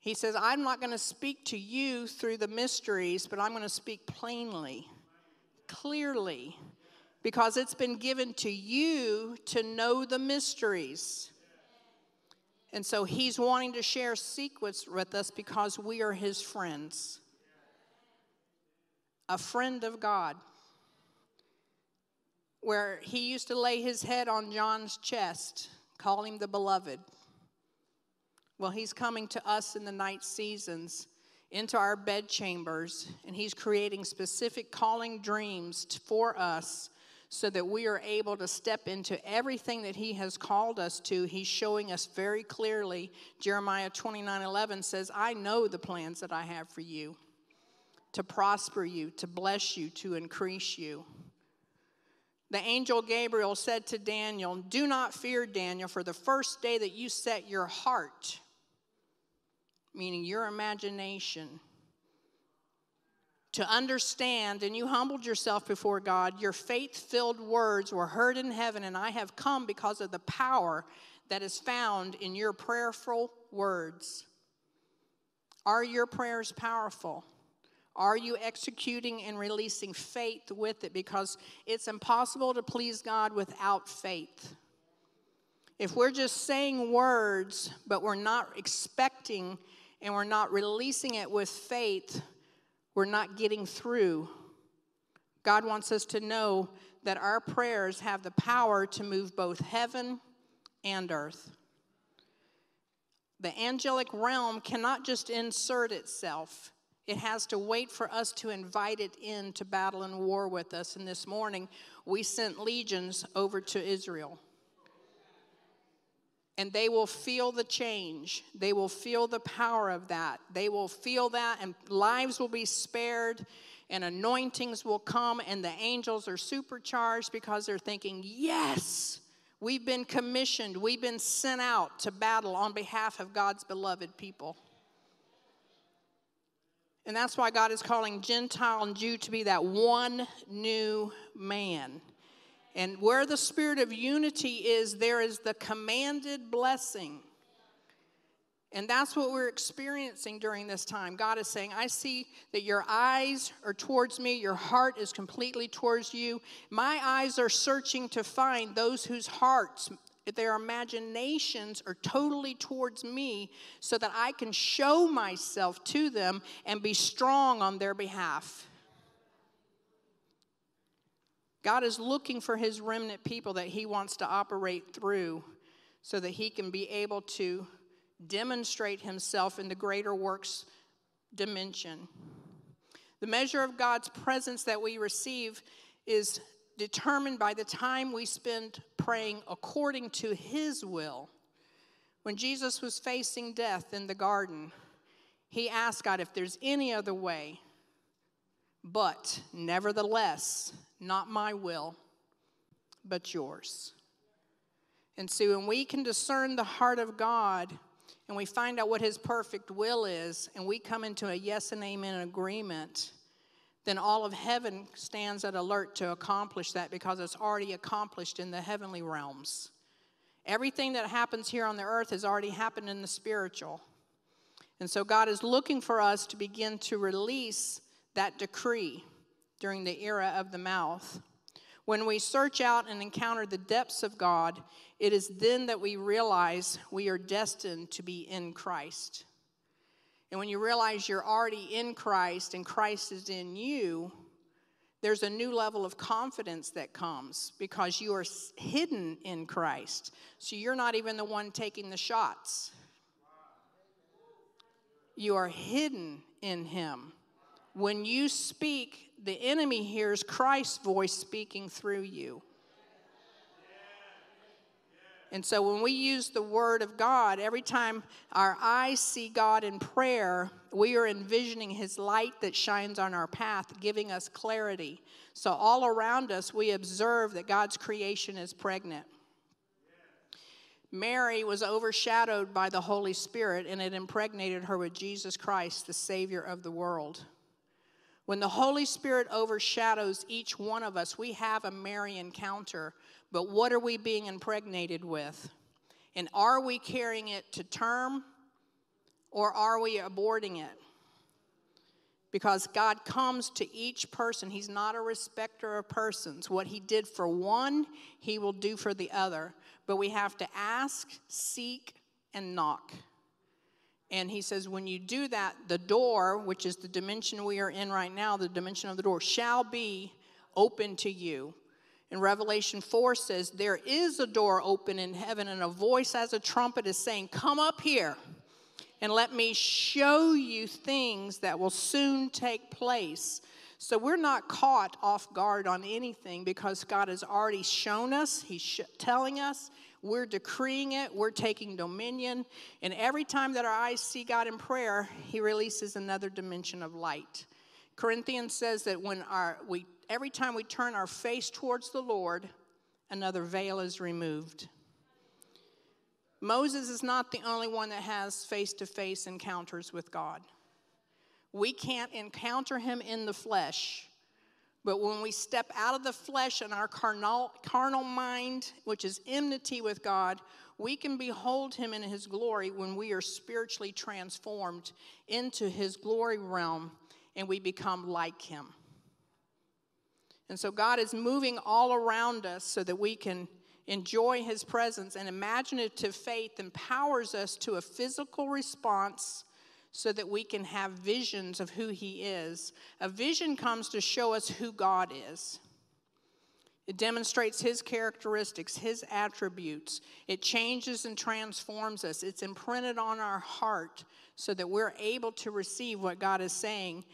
He says, I'm not going to speak to you through the mysteries, but I'm going to speak plainly, clearly, because it's been given to you to know the mysteries. And so he's wanting to share secrets with us because we are his friends. A friend of God. Where he used to lay his head on John's chest, call him the beloved. Well, he's coming to us in the night seasons into our bedchambers, and he's creating specific calling dreams for us so that we are able to step into everything that he has called us to. He's showing us very clearly. Jeremiah 29 11 says, I know the plans that I have for you to prosper you, to bless you, to increase you. The angel Gabriel said to Daniel, Do not fear, Daniel, for the first day that you set your heart meaning your imagination, to understand, and you humbled yourself before God, your faith filled words were heard in heaven, and I have come because of the power that is found in your prayerful words. Are your prayers powerful? Are you executing and releasing faith with it? Because it's impossible to please God without faith. If we're just saying words, but we're not expecting and we're not releasing it with faith, we're not getting through. God wants us to know that our prayers have the power to move both heaven and earth. The angelic realm cannot just insert itself. It has to wait for us to invite it in to battle and war with us. And this morning, we sent legions over to Israel and they will feel the change. They will feel the power of that. They will feel that, and lives will be spared, and anointings will come, and the angels are supercharged because they're thinking, Yes, we've been commissioned, we've been sent out to battle on behalf of God's beloved people. And that's why God is calling Gentile and Jew to be that one new man. And where the spirit of unity is, there is the commanded blessing. And that's what we're experiencing during this time. God is saying, I see that your eyes are towards me, your heart is completely towards you. My eyes are searching to find those whose hearts, their imaginations are totally towards me so that I can show myself to them and be strong on their behalf. God is looking for his remnant people that he wants to operate through so that he can be able to demonstrate himself in the greater works dimension. The measure of God's presence that we receive is determined by the time we spend praying according to his will. When Jesus was facing death in the garden, he asked God if there's any other way, but nevertheless, not my will, but yours. And so when we can discern the heart of God and we find out what his perfect will is, and we come into a yes and amen agreement, then all of heaven stands at alert to accomplish that because it's already accomplished in the heavenly realms. Everything that happens here on the earth has already happened in the spiritual. And so God is looking for us to begin to release that decree during the era of the mouth. When we search out and encounter the depths of God, it is then that we realize we are destined to be in Christ. And when you realize you're already in Christ and Christ is in you, there's a new level of confidence that comes because you are hidden in Christ. So you're not even the one taking the shots. You are hidden in Him. When you speak, the enemy hears Christ's voice speaking through you. And so when we use the word of God, every time our eyes see God in prayer, we are envisioning his light that shines on our path, giving us clarity. So all around us, we observe that God's creation is pregnant. Mary was overshadowed by the Holy Spirit, and it impregnated her with Jesus Christ, the Savior of the world. When the Holy Spirit overshadows each one of us, we have a Mary encounter. But what are we being impregnated with? And are we carrying it to term Or are we aborting it? Because God comes to each person. He's not a respecter of persons. What He did for one, He will do for the other. But we have to ask, seek, and knock. And He says, when you do that, the door, which is the dimension we are in right now, the dimension of the door, shall be open to you. And Revelation 4 says, There is a door open in heaven, and a voice as a trumpet is saying, Come up here and let me show you things that will soon take place. So we're not caught off guard on anything because God has already shown us, He's telling us, we're decreeing it, we're taking dominion. And every time that our eyes see God in prayer, He releases another dimension of light. Corinthians says that when our, we every time we turn our face towards the Lord, another veil is removed. Moses is not the only one that has face to face encounters with God. We can't encounter him in the flesh, but when we step out of the flesh and our carnal, carnal mind, which is enmity with God, we can behold him in his glory when we are spiritually transformed into his glory realm and we become like him. And so God is moving all around us so that we can enjoy his presence. And imaginative faith empowers us to a physical response so that we can have visions of who he is. A vision comes to show us who God is. It demonstrates his characteristics, his attributes. It changes and transforms us. It's imprinted on our heart so that we're able to receive what God is saying.